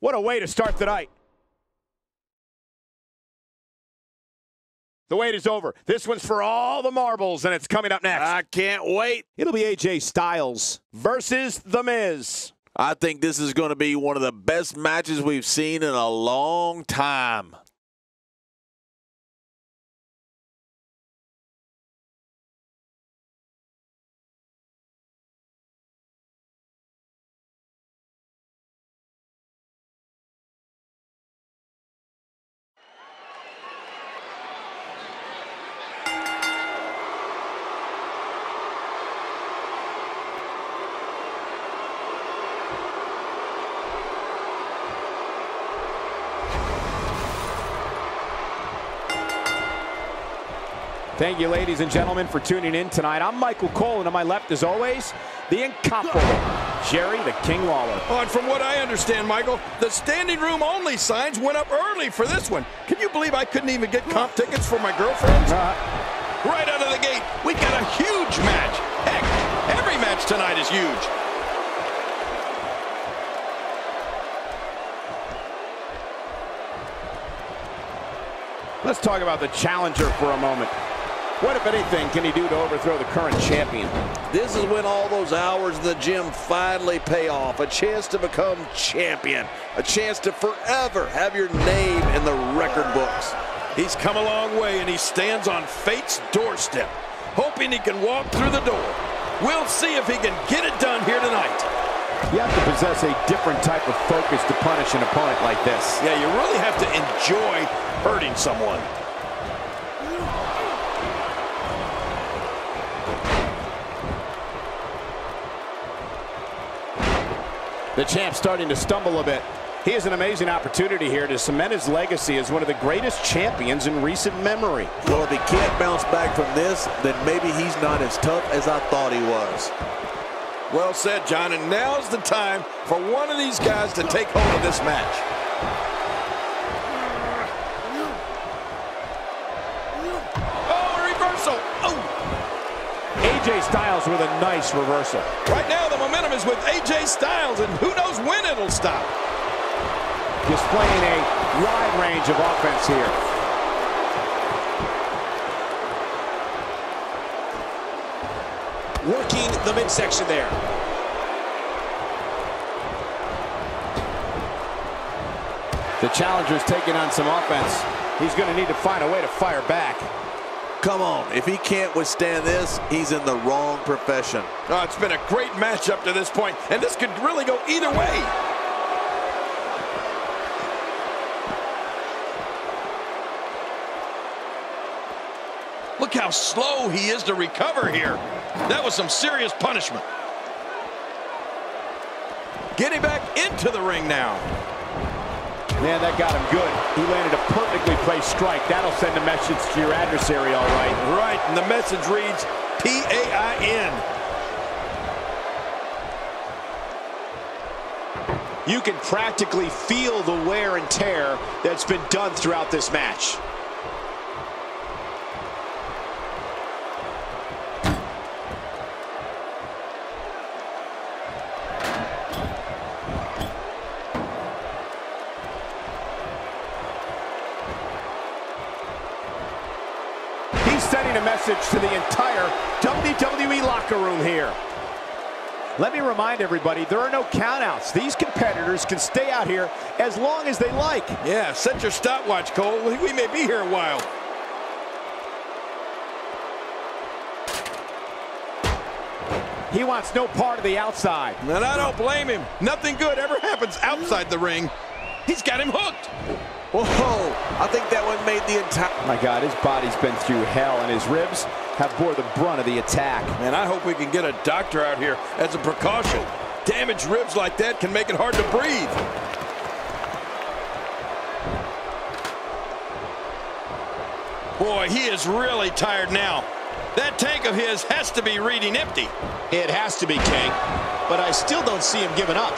What a way to start the night. The wait is over. This one's for all the marbles, and it's coming up next. I can't wait. It'll be AJ Styles versus The Miz. I think this is going to be one of the best matches we've seen in a long time. Thank you, ladies and gentlemen, for tuning in tonight. I'm Michael Cole, and to my left, as always, the incomparable Jerry the King Lawler. Oh, and from what I understand, Michael, the standing room only signs went up early for this one. Can you believe I couldn't even get comp tickets for my girlfriends? Uh, right out of the gate, we got a huge match. Heck, every match tonight is huge. let's talk about the challenger for a moment. What, if anything, can he do to overthrow the current champion? This is when all those hours in the gym finally pay off. A chance to become champion. A chance to forever have your name in the record books. He's come a long way, and he stands on fate's doorstep, hoping he can walk through the door. We'll see if he can get it done here tonight. You have to possess a different type of focus to punish an opponent like this. Yeah, you really have to enjoy hurting someone. The champ starting to stumble a bit. He has an amazing opportunity here to cement his legacy as one of the greatest champions in recent memory. Well, if he can't bounce back from this, then maybe he's not as tough as I thought he was. Well said, John, and now's the time for one of these guys to take hold of this match. AJ Styles with a nice reversal. Right now, the momentum is with AJ Styles, and who knows when it'll stop. Displaying a wide range of offense here. Working the midsection there. The challenger's taking on some offense. He's going to need to find a way to fire back. Come on, if he can't withstand this, he's in the wrong profession. Oh, it's been a great match up to this point, and this could really go either way. Look how slow he is to recover here. That was some serious punishment. Getting back into the ring now. Man, that got him good. He landed a perfectly placed strike. That'll send a message to your adversary, all right. Right, and the message reads P-A-I-N. You can practically feel the wear and tear that's been done throughout this match. Sending a message to the entire WWE locker room here. Let me remind everybody, there are no countouts. These competitors can stay out here as long as they like. Yeah, set your stopwatch, Cole. We we may be here a while. He wants no part of the outside. And I don't blame him. Nothing good ever happens outside the ring. He's got him hooked. Whoa, I think that one made the entire... Oh my God, his body's been through hell, and his ribs have bore the brunt of the attack. Man, I hope we can get a doctor out here as a precaution. Damaged ribs like that can make it hard to breathe. Boy, he is really tired now. That tank of his has to be reading empty. It has to be, King, but I still don't see him giving up.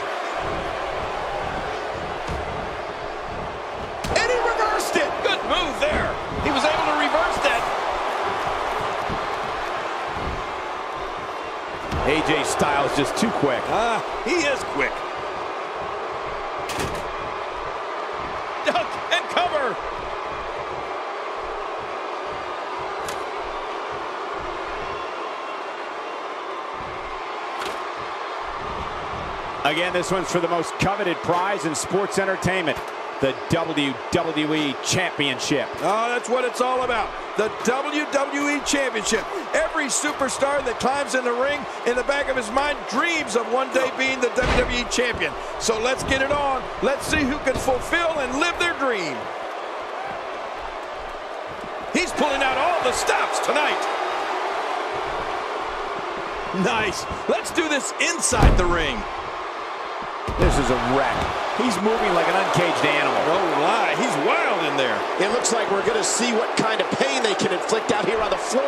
AJ Styles just too quick. Ah, he is quick. Duck and cover. Again, this one's for the most coveted prize in sports entertainment, the WWE Championship. Oh, that's what it's all about. The WWE Championship. Every superstar that climbs in the ring, in the back of his mind, dreams of one day being the WWE Champion. So let's get it on. Let's see who can fulfill and live their dream. He's pulling out all the stops tonight. Nice. Let's do this inside the ring. This is a wreck. He's moving like an uncaged animal. Oh, no lie, he's wild in there. It looks like we're going to see what kind of pain they can inflict out here on the floor.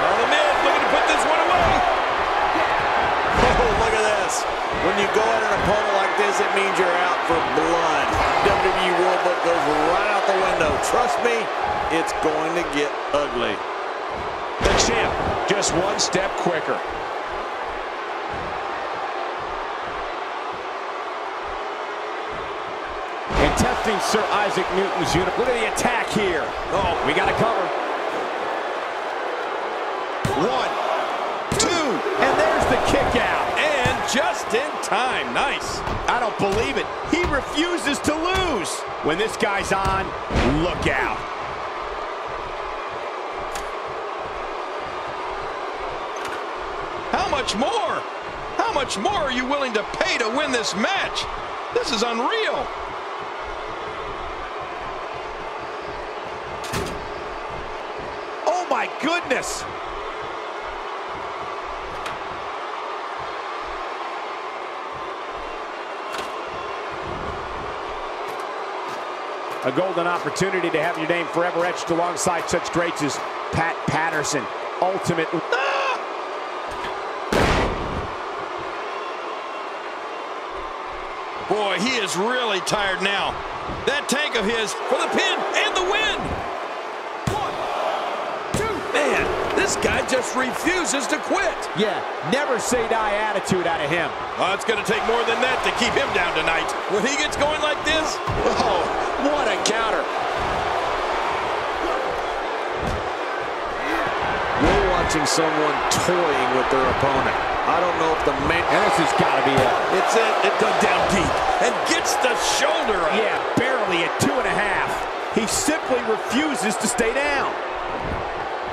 Oh, the Miz looking to put this one away. Oh, look at this. When you go at an opponent like this, it means you're out for blood. WWE World Book goes right out the window. Trust me, it's going to get ugly. The champ, just one step quicker. And testing Sir Isaac Newton's unit. Look at the attack here. Oh, we got to cover. One, two, And there's the kick out. And just in time. Nice. I don't believe it. He refuses to lose. When this guy's on, look out. How much more? How much more are you willing to pay to win this match? This is unreal. Oh my goodness. A golden opportunity to have your name forever etched alongside such greats as Pat Patterson, Ultimate. Boy, he is really tired now. That tank of his for the pin and the win. This guy just refuses to quit. Yeah, never say die attitude out of him. Oh, it's going to take more than that to keep him down tonight. When he gets going like this, Oh, what a counter. We're watching someone toying with their opponent. I don't know if the man... This has got to be it. it's it. It dug down deep and gets the shoulder up. Yeah, barely at two and a half. He simply refuses to stay down.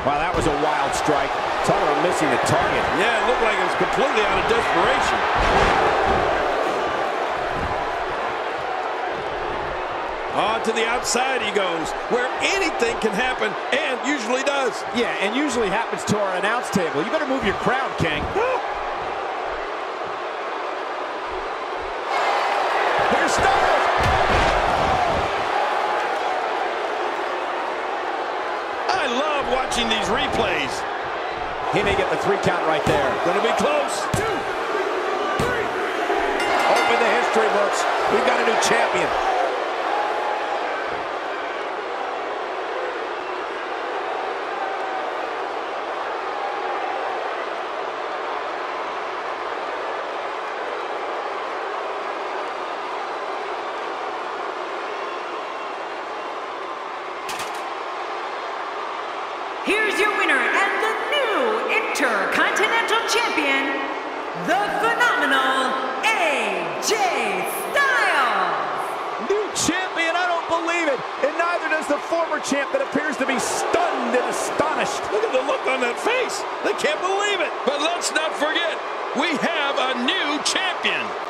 Wow, that was a wild strike. Talk missing the target. Yeah, it looked like it was completely out of desperation. On to the outside he goes, where anything can happen, and usually does. Yeah, and usually happens to our announce table. You better move your crown, King. Here's. I love watching these replays. He may get the three count right there. Gonna be close. Open the history books. We've got a new champion. Here's your winner and the new Intercontinental Champion, the phenomenal AJ Styles. New champion, I don't believe it. And neither does the former champ that appears to be stunned and astonished. Look at the look on that face. They can't believe it. But let's not forget, we have a new champion.